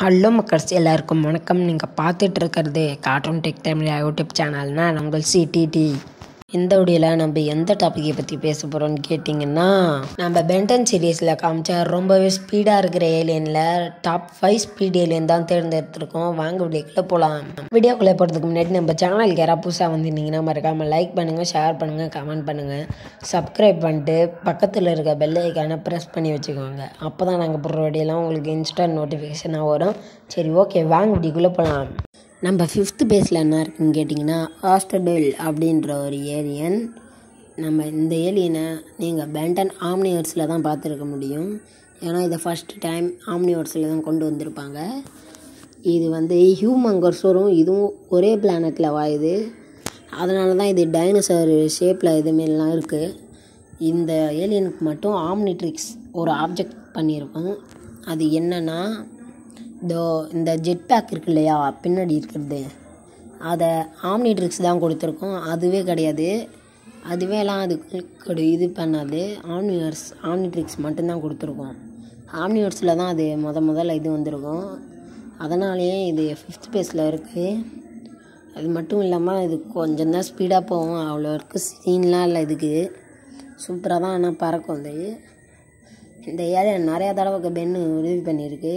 Hello மக்கள்ஸ். எல்லாருக்கும் வணக்கம். நீங்கள் பார்த்துட்டு இருக்கிறது கார்ட்டூன் டெக் தமிழ் யூடியூப் சேனல்னால் உங்கள் சிடிடி இந்த வீடியோவில் நம்ம எந்த டாப்பிக்கை பற்றி பேச போகிறோம்னு கேட்டிங்கன்னா நம்ம பென்டன் சீரீஸில் காமிச்ச ரொம்பவே ஸ்பீடாக இருக்கிற ஏலியனில் டாப் ஃபைவ் ஸ்பீட் ஏலியன் தான் தேர்ந்தெடுத்திருக்கோம். வாங்க வீடியோக்குள்ளே போகலாம் வீடியோக்குள்ளே போகிறதுக்கு முன்னாடி நம்ம சேனலுக்கு யாராவது புதுசாக வந்திருந்தீங்கன்னா மறக்காமல் லைக் பண்ணுங்கள் ஷேர் பண்ணுங்கள் கமெண்ட் பண்ணுங்கள் சப்ஸ்கிரைப் பண்ணிட்டு பக்கத்தில் இருக்க பெல் ஐக்கானை ப்ரெஸ் பண்ணி வச்சுக்கோங்க. அப்போ தான் நாங்கள் போடுற வீடியோலாம் உங்களுக்கு இன்ஸ்டா நோட்டிஃபிகேஷனாக வரும். சரி ஓகே வாங்க வீடியோக்குள்ளே போகலாம் நம்ம ஃபிஃப்த்து பேஸில் என்ன இருக்குன்னு கேட்டிங்கன்னா ஆஸ்டபெல் அப்படின்ற ஒரு ஏலியன் நம்ம இந்த ஏலியனை நீங்கள் பென்டன் ஆம்னிவர்ஸில் தான் பார்த்துருக்க முடியும். ஏன்னா இதை ஃபஸ்ட்டு டைம் ஆம்னிவர்ஸில் தான் கொண்டு வந்திருப்பாங்க. இது வந்து ஹியூமங்கர்ஸரும் இதுவும் ஒரே பிளானட்டில் வாயுது. அதனால தான் இது டைனோசர் ஷேப்பில் இதுமாரிலாம் இருக்குது இந்த ஏலியனுக்கு மட்டும் ஆம்னிட்ரிக்ஸ் ஒரு ஆப்ஜெக்ட் பண்ணியிருக்கோம். அது என்னென்னா இதோ இந்த ஜெட் பேக் இருக்கு இல்லையா பின்னாடி இருக்கிறது. அதை ஆம்னிட்ரிக்ஸ் தான் கொடுத்துருக்கோம். அதுவே கிடையாது. அதுவேலாம் அது இது பண்ணாது. ஆம்னிவர்ஸ் ஆம்னிட்ரிக்ஸ் மட்டும்தான் கொடுத்துருக்கோம். ஆம்னிவர்ஸில் தான் அது முத முதல்ல இது வந்திருக்கும். அதனாலேயே இது ஃபிஃப்த் பேஸில் இருக்குது அது மட்டும் இல்லாமல் இது கொஞ்சம் தான் ஸ்பீடாக போகும். அவ்வளோ இருக்குது சீன்லாம் இல்லை இதுக்கு. சூப்பராக தான் ஆனால் பறக்கும் அது. இந்த ஏரியா நிறையா தடவைக்கு பென்னு உதவி பண்ணியிருக்கு.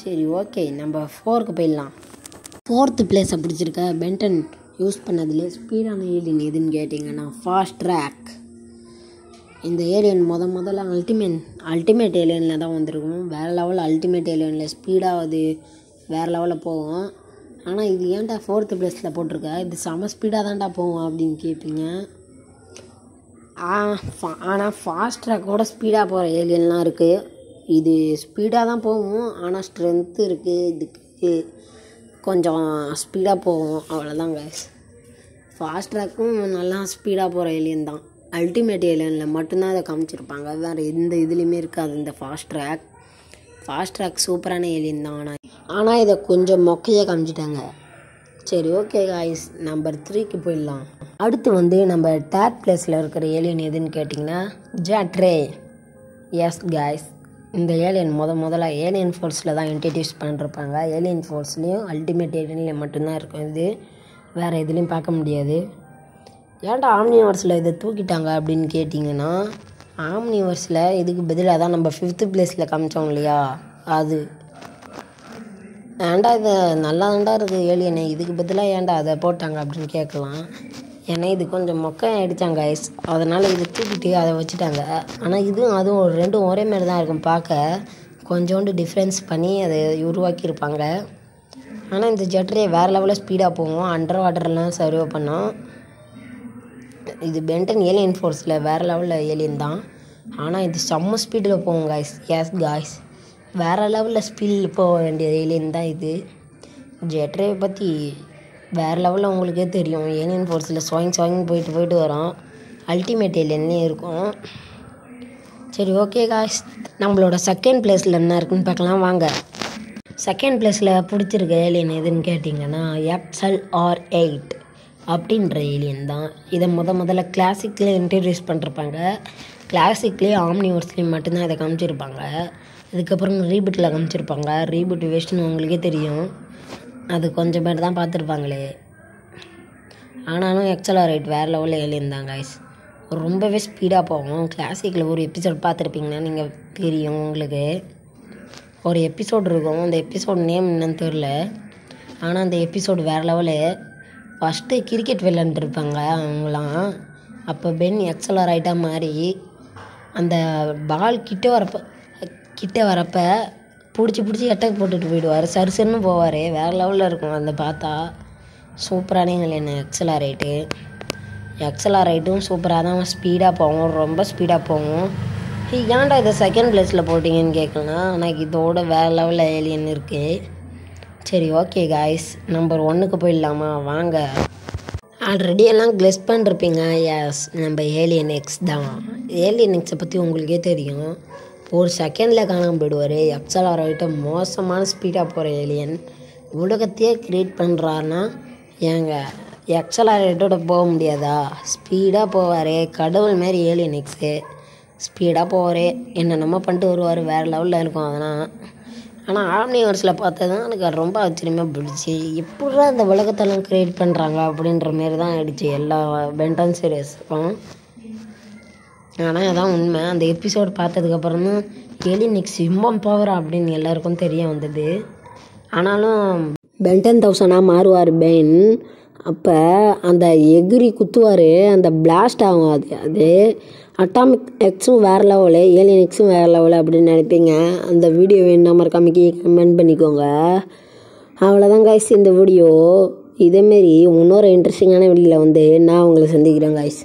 சரி ஓகே நம்ம ஃபோருக்கு போயிடலாம். ஃபோர்த்து பிளேஸை பிடிச்சிருக்க பென்டன் யூஸ் பண்ணதுலே ஸ்பீடான ஏலியன் எதுன்னு கேட்டிங்கன்னா ஃபாஸ்ட் ட்ராக் இந்த ஏலியன் முத முதல்ல அல்டிமேட் அல்டிமேட் ஏலியனில் தான் வந்திருக்கும். வேறு லெவலில் அல்டிமேட் ஏலியனில் ஸ்பீடாக அது வேறு லெவலில் போகும். ஆனால் இது ஏன்டா ஃபோர்த்து பிளேஸில் போட்டிருக்க? இது செம ஸ்பீடாக தான்டா போகும் அப்படின்னு கேட்பீங்க ஆனால் ஃபாஸ்ட் ட்ராக்கோட ஸ்பீடாக போகிற ஏலியன்லாம் இருக்குது இது ஸ்பீடாக தான் போகும். ஆனால் ஸ்ட்ரென்த்து இருக்குது இதுக்கு கொஞ்சம் ஸ்பீடாக போகும். அவ்வளோதாங்க ஃபாஸ்ட் ட்ராக்கும் நல்லா ஸ்பீடாக போகிற ஏலியன் தான். அல்டிமேட் ஏலியனில் மட்டும்தான் அதை காமிச்சிருப்பாங்க. வேறு எந்த இதுலேயுமே இருக்காது இந்த ஃபாஸ்ட் ட்ராக் ஃபாஸ்ட் ட்ராக் சூப்பரான ஏலியன் தான் ஆனால் ஆனால் இதை கொஞ்சம் மொக்கையாக காமிச்சிட்டாங்க. சரி ஓகே காய்ஸ் நம்பர் த்ரீக்கு போயிடலாம். அடுத்து வந்து நம்ம தேர்ட் பிளேஸில் இருக்கிற ஏலியன் எதுன்னு கேட்டிங்கன்னா ஜாட்ரே எஸ் காய்ஸ் இந்த ஏலியன் முத முதல்ல ஏலியன் ஃபோர்ஸில் தான் இன்ட்ரடியூஸ் பண்ணிருப்பாங்க. ஏலியன் ஃபோர்ஸ்லேயும் அல்டிமேட் ஏலியனில் மட்டும்தான் இருக்கும் இது. வேறு எதுலேயும் பார்க்க முடியாது. ஏன்டா ஆம்னிவர்ஸில் இதை தூக்கிட்டாங்க அப்படின்னு கேட்டிங்கன்னா ஆம்னிவர்ஸில் இதுக்கு பதிலாக தான் நம்ம ஃபிஃப்த்து பிளேஸில் காமிச்சோம் இல்லையா? அது. ஏன்டா இது நல்லா தான்டா இருக்குது ஏலியனு இதுக்கு பதிலாக ஏன்டா அதை போட்டாங்க அப்படின்னு கேட்கலாம். ஏன்னா இது கொஞ்சம் மொக்கம் ஆகிடுச்சாங்க ஐஸ் அதனால் இதை தூக்கிட்டு அதை வச்சுட்டாங்க. ஆனால் இதுவும் அதுவும் ஒரு ரெண்டும் ஒரே மாதிரி தான் இருக்கும். பார்க்க கொஞ்சோண்டு டிஃப்ரென்ஸ் பண்ணி அதை உருவாக்கியிருப்பாங்க. ஆனால் இந்த ஜெட்ரே வேறு லெவலில் ஸ்பீடாக போகும். அண்டர் வாட்டர்லாம் சர்வே பண்ணோம். இது பென்டன் ஏலியன் ஃபோர்ஸில் வேறு லெவலில் ஏலியன் தான். ஆனால் இது செம்ம ஸ்பீடில் போகும் காய்ஸ் எஸ் காய்ஸ் வேறு லெவலில் ஸ்பீடில் போக வேண்டிய ஏலியன் தான் இது. ஜெட்ரையை பற்றி வேறு லெவலில் உங்களுக்கே தெரியும். ஏலியன் ஃபோர்ஸில் ஸ்வாயிங் ஸ்வாயிங் போயிட்டு போயிட்டு வரோம். அல்டிமேட் ஏலியன்லேயும் இருக்கும். சரி ஓகே காய்ஸ் நம்மளோட செகண்ட் பிளேஸில் என்ன இருக்குன்னு பார்க்கலாம். வாங்க. செகண்ட் பிளேஸில் பிடிச்சிருக்க ஏலியன் எதுன்னு கேட்டிங்கன்னா எக்ஸ்எல் ஆர் எயிட் அப்படின்ற ஏலியன் தான். இதை முத முதல்ல கிளாசிக்கில் இன்ட்ரடியூஸ் பண்ணிருப்பாங்க. கிளாசிக்லேயே ஆம்னிவர்ஸ்லேயும் மட்டும்தான் இதை காமிச்சிருப்பாங்க. இதுக்கப்புறம் ரீபூட்டில் காமிச்சிருப்பாங்க. ரீபூட் வேஸ்ட்டுன்னு உங்களுக்கே தெரியும். அது கொஞ்சம் பேர் தான் பார்த்துருப்பாங்களே. ஆனாலும் எக்ஸலாரைட் வேறு லெவலில் ஏலியன் கைஸ் ரொம்பவே ஸ்பீடாக போகும். கிளாசிக்கில் ஒரு எபிசோட் பார்த்துருப்பீங்கன்னா நீங்கள் தெரியும் உங்களுக்கு. ஒரு எபிசோட் இருக்கும். அந்த எபிசோட் நேம் என்னன்னு தெரில ஆனால் அந்த எபிசோடு வேறு லெவலு ஃபஸ்ட்டு கிரிக்கெட் விளையாண்டுருப்பாங்க அவங்களாம் அப்போ பென் எக்ஸலரைட்டாக மாறி அந்த பால் கிட்டே வரப்போ கிட்டே வரப்போ பிடிச்சி பிடிச்சி எட்டக்கு போட்டுட்டு போயிடுவார். சரு போவார். வேறு லெவலில் இருக்கும். அந்த பார்த்தா சூப்பரான என்ன எக்ஸலாரேட்டு எக்ஸலாரேட்டும் சூப்பராக தான். ஸ்பீடாக போகும் ரொம்ப ஸ்பீடாக போகும் ஏன்டா இதை செகண்ட் பிளேஸில் போட்டிங்கன்னு கேட்கலாம் ஆனால் இதோட வேறு லெவலில் ஏலியன் இருக்குது சரி ஓகே காய்ஸ் நம்பர் ஒன்றுக்கு போயிடலாமா? வாங்க. ஆல்ரெடி எல்லாம் கெஸ் பண்ணிருப்பீங்க. எஸ் நம்ம ஏலியன் எக்ஸ் தான். ஏலியன் எக்ஸை பற்றி உங்களுக்கே தெரியும். ஒரு செகண்டில் காணாமல் போயிடுவார். எக்ஸலாரைட்ட மோசமான ஸ்பீடாக போகிற ஏலியன் உலகத்தையே க்ரியேட் பண்ணுறாருன்னா ஏங்க எக்ஸலாரேட்டோட போக முடியாதா? ஸ்பீடாக போவார் கடவுள் மாரி ஏலியன் எக்ஸு ஸ்பீடாக போவார். என்னென்னமோ பண்ணிட்டு வருவார். வேறு லெவலில் இருக்கும் அதனால் ஆனால் ஆம்னிவர்ஸில் பார்த்தது தான் எனக்கு ரொம்ப ஆச்சரியமாக பிடிச்சி எப்படா இந்த உலகத்தெல்லாம் க்ரியேட் பண்ணுறாங்க அப்படின்ற மாரி தான் ஆகிடுச்சி எல்லா பென்டன் சீரியஸுக்கும் ஆனால் அதான் உண்மை. அந்த எபிசோட் பார்த்ததுக்கப்புறம் தான் எலினிக் சிம்மம் பவர் அப்படின்னு எல்லாருக்கும் தெரிய வந்தது. ஆனாலும் பென்டன் தௌசண்டாக மாறுவார் பென் அப்போ அந்த எகிரி குத்துவார் அந்த பிளாஸ்ட் ஆகும் அது. அது அட்டாமிக் எக்ஸும் வேறு லெவலு ஏலியன் எக்ஸும் வேறு லெவலு அப்படின்னு நினைப்பீங்க. அந்த வீடியோ வேணும் மறக்காம கமெண்ட் பண்ணிக்கோங்க. அவ்வளோதான் காய்ஸ் இந்த வீடியோ இதேமாரி இன்னொரு இன்ட்ரெஸ்டிங்கான வீடியோவில் வந்து நான் உங்களை சந்திக்கிறேன் காய்ஸ்